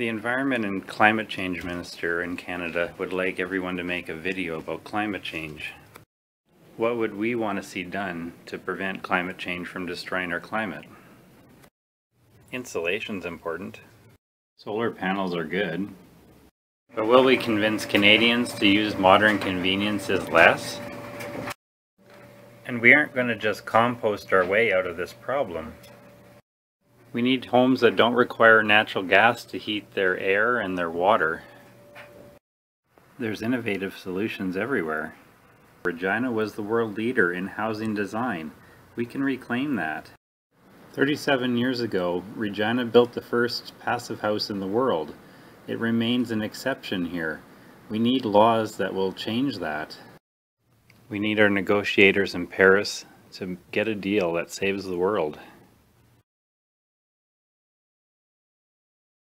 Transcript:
The Environment and Climate Change Minister in Canada would like everyone to make a video about climate change. What would we want to see done to prevent climate change from destroying our climate? Insulation's important. Solar panels are good. But will we convince Canadians to use modern conveniences less? And we aren't going to just compost our way out of this problem. We need homes that don't require natural gas to heat their air and their water. There's innovative solutions everywhere. Regina was the world leader in housing design. We can reclaim that. 37 years ago, Regina built the first passive house in the world. It remains an exception here. We need laws that will change that. We need our negotiators in Paris to get a deal that saves the world.